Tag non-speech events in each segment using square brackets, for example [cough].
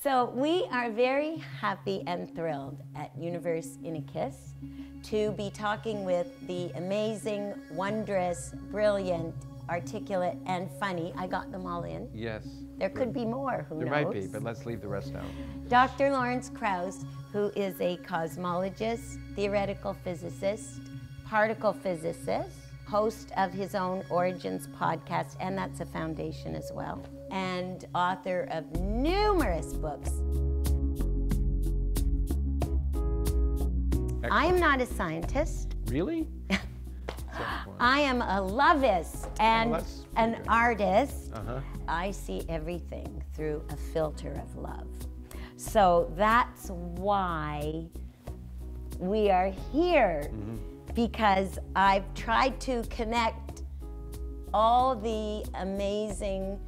So we are very happy and thrilled at Universe in a Kiss to be talking with the amazing, wondrous, brilliant, articulate, and funny. I got them all in. Yes. There could be more, who There knows? might be, but let's leave the rest out. Dr. Lawrence Krauss, who is a cosmologist, theoretical physicist, particle physicist, host of his own Origins podcast, and that's a foundation as well, and author of numerous books. I am not a scientist. Really? [laughs] I am a lovist and that's an good. artist. Uh-huh. I see everything through a filter of love. So that's why we are here Mm-hmm. Because I've tried to connect all the amazing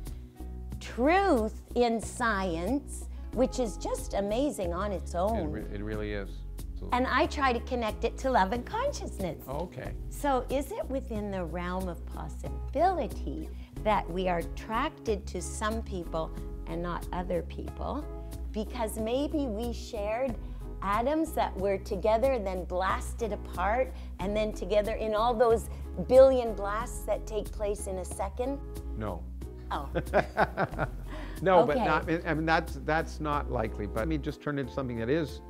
truth in science, which is just amazing on its It, own. re- it really is. And I try to connect it to love and consciousness. Oh, okay. So, is it within the realm of possibility that we are attracted to some people and not other people? Because maybe we shared atoms that were together and then blasted apart and then together in all those billion blasts that take place in a second? No. Oh, [laughs] No, but not. I mean, that's that's not likely. But let me just turn into something that is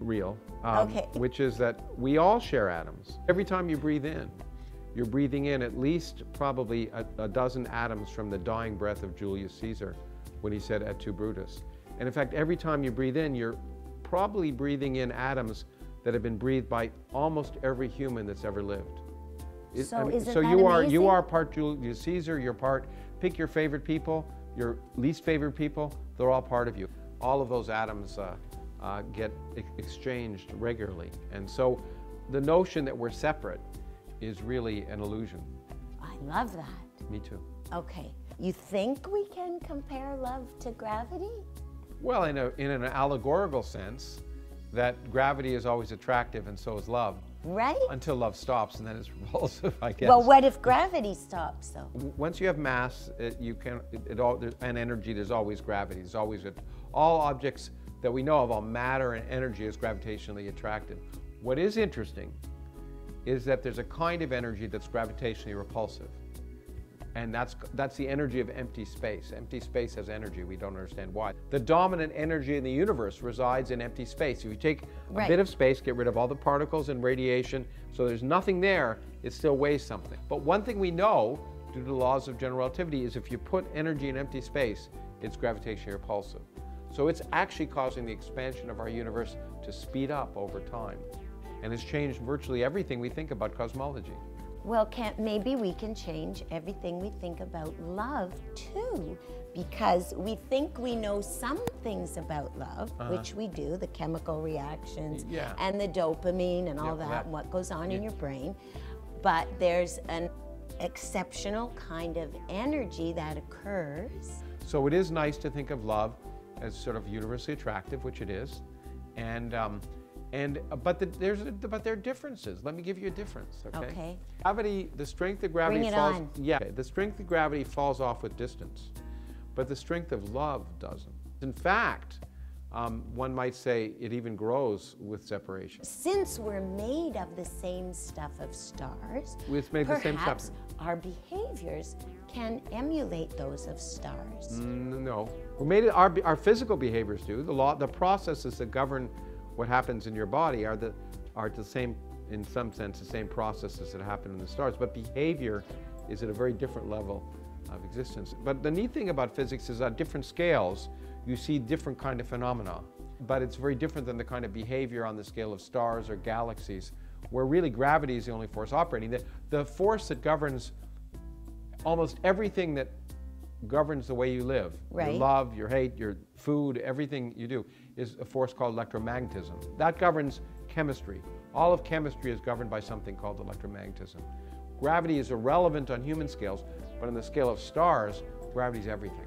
real. um, Okay. Which is that we all share atoms. Every time you breathe in, you're breathing in at least probably a, a dozen atoms from the dying breath of Julius Caesar when he said "Et tu, Brutus." And in fact, every time you breathe in, you're probably breathing in atoms that have been breathed by almost every human that's ever lived. It- So isn't so that you are you are part Julius Caesar. You're part. Pick your favorite people, your least favorite people. They're all part of you. All of those atoms uh, uh, get e- exchanged regularly, and so the notion that we're separate is really an illusion. I love that. Me too. Okay. You think we can compare love to gravity? Well, in, a, in an allegorical sense, that gravity is always attractive, and so is love, Right? until love stops, and then it's [laughs] repulsive, I guess. Well, what if gravity stops, though? Once you have mass, it, you can it, it all there's, and energy. There's always gravity. There's always a, all objects that we know of, all matter and energy is gravitationally attracted. What is interesting is that there's a kind of energy that's gravitationally repulsive, and that's that's the energy of empty space. Empty space has energy. We don't understand why. The dominant energy in the universe resides in empty space. If you take a Right. bit of space, get rid of all the particles and radiation, so there's nothing there, it still weighs something. But one thing we know, due to the laws of general relativity, is if you put energy in empty space, it's gravitationally repulsive. So it's actually causing the expansion of our universe to speed up over time. And it's changed virtually everything we think about cosmology. Well, can't maybe we can change everything we think about love too, because we think we know some things about love, which we do, the chemical reactions Uh-huh. Yeah. and the dopamine and all Yeah, that, that- and what goes on in your brain. But there's an exceptional kind of energy that occurs. So it is nice to think of love as sort of universally attractive, which it is, and um, and uh, but the, there's a, but there are differences. Let me give you a difference. Okay. Okay. Gravity, the strength of gravity Bring it falls. on. Yeah, the strength of gravity falls off with distance, but the strength of love doesn't. In fact, um, one might say it even grows with separation. Since we're made of the same stuff of stars, It's made the same stuff. perhaps our behaviors can emulate those of stars. Mm, No, we made. Our, our physical behaviors do. The law, the processes that govern what happens in your body are the are the same, in some sense, the same processes that happen in the stars. But behavior is at a very different level of existence. But the neat thing about physics is on different scales, you see different kind of phenomena. But it's very different than the kind of behavior on the scale of stars or galaxies, where really gravity is the only force operating. The, the force that governs almost everything that governs the way you live Right. your love, your hate, your food, everything you do is a force called electromagnetism. That governs chemistry. All of chemistry is governed by something called electromagnetism. Gravity is irrelevant on human scales, but on the scale of stars, gravity is everything.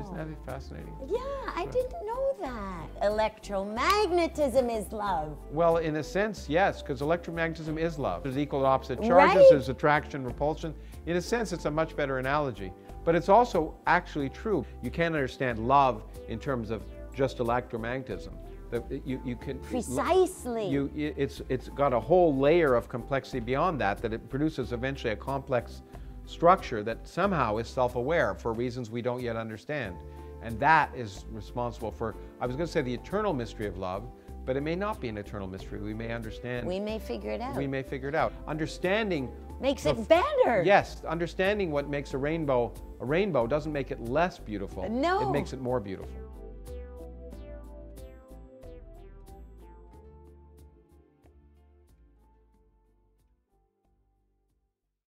Isn't that fascinating? Yeah, I didn't know that. Electromagnetism is love. Well, in a sense, yes, because electromagnetism is love. There's equal and opposite charges, Right. there's attraction, repulsion. In a sense, it's a much better analogy. But it's also actually true. You can't understand love in terms of just electromagnetism. The, you, you can precisely. You, it's it's got a whole layer of complexity beyond that. That it produces eventually a complex structure that somehow is self-aware for reasons we don't yet understand, and that is responsible for. I was going to say the eternal mystery of love, but it may not be an eternal mystery. We may understand. We may figure it out. We may figure it out. Understanding makes it better. Yes, understanding what makes a rainbow a rainbow doesn't make it less beautiful. No. It makes it more beautiful.